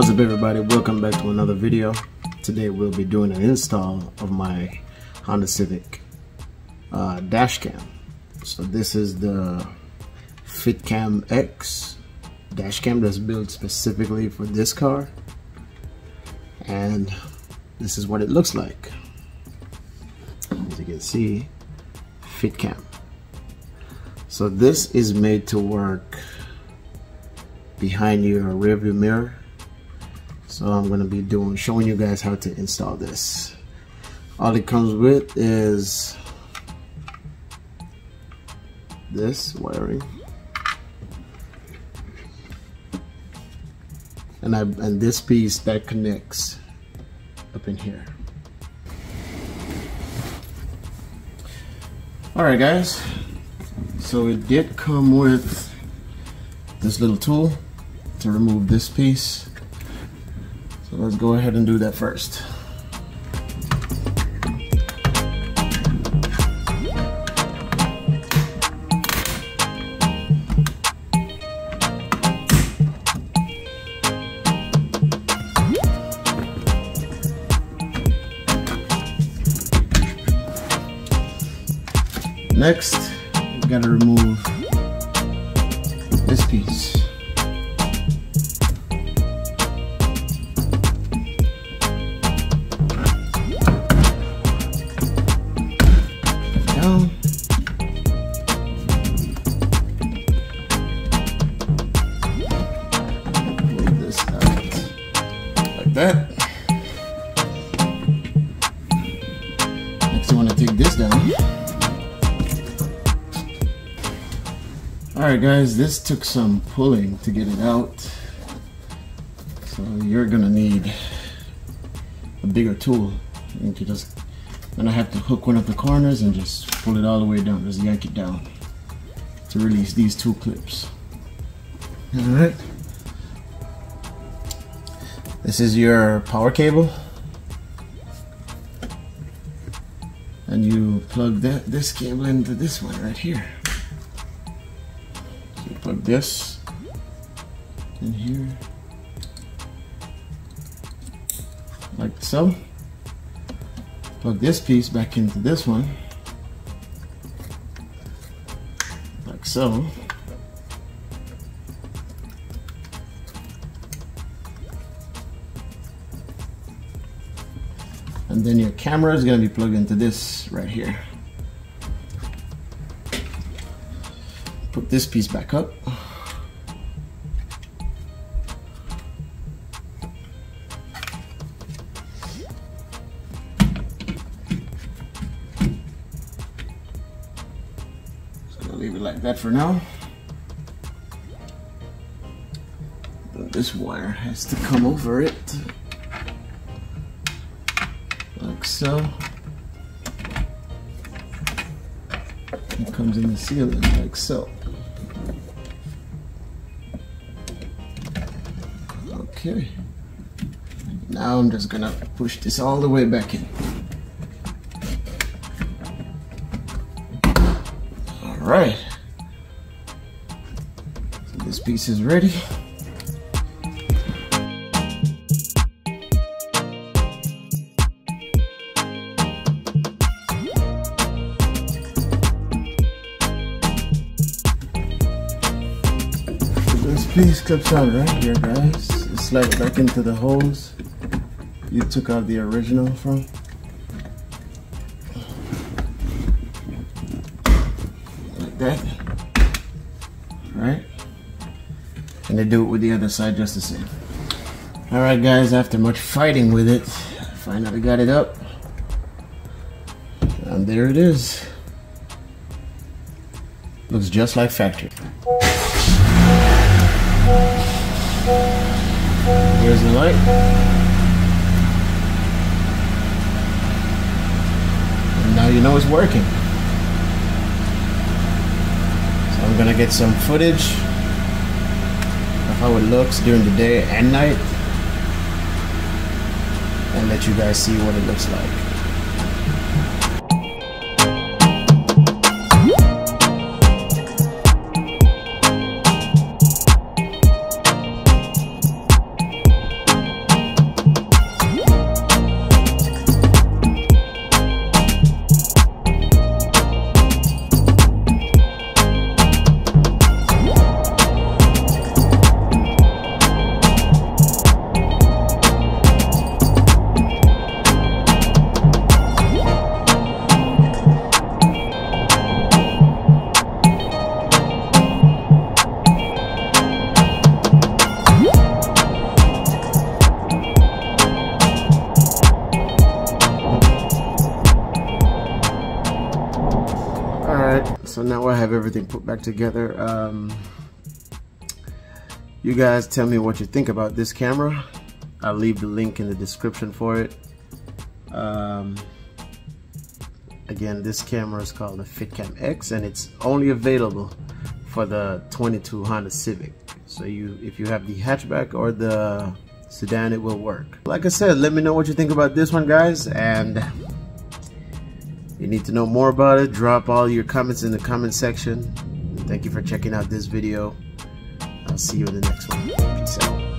What's up everybody, welcome back to another video. Today we'll be doing an install of my Honda Civic uh, dash cam. So this is the FitCam X dash cam that's built specifically for this car. And this is what it looks like. As you can see, FitCam. So this is made to work behind your rearview mirror so I'm going to be doing showing you guys how to install this. All it comes with is this wiring. And I and this piece that connects up in here. Alright guys. So it did come with this little tool to remove this piece let's go ahead and do that first. Next, we gotta remove this piece. That. Next, you want to take this down. Alright guys, this took some pulling to get it out. So you're gonna need a bigger tool. You can just then I have to hook one of the corners and just pull it all the way down, just yank it down to release these two clips. Alright. This is your power cable. And you plug that this cable into this one right here. So you plug this in here. Like so plug this piece back into this one like so and then your camera is going to be plugged into this right here put this piece back up So leave it like that for now. But this wire has to come over it. So. It comes in the ceiling like so. Okay. Now I'm just gonna push this all the way back in. All right. So this piece is ready. Piece clips out right here, guys. Slide it back into the holes you took out the original from. Like that. Right? And they do it with the other side just the same. Alright guys, after much fighting with it, I finally got it up. And there it is. Looks just like factory. Here's the light. And now you know it's working. So I'm gonna get some footage of how it looks during the day and night and let you guys see what it looks like. So now I have everything put back together. Um, you guys tell me what you think about this camera. I'll leave the link in the description for it. Um, again this camera is called the FitCam X and it's only available for the 22 Honda Civic. So you if you have the hatchback or the sedan it will work. Like I said let me know what you think about this one guys and you need to know more about it drop all your comments in the comment section. Thank you for checking out this video. I'll see you in the next one. Peace out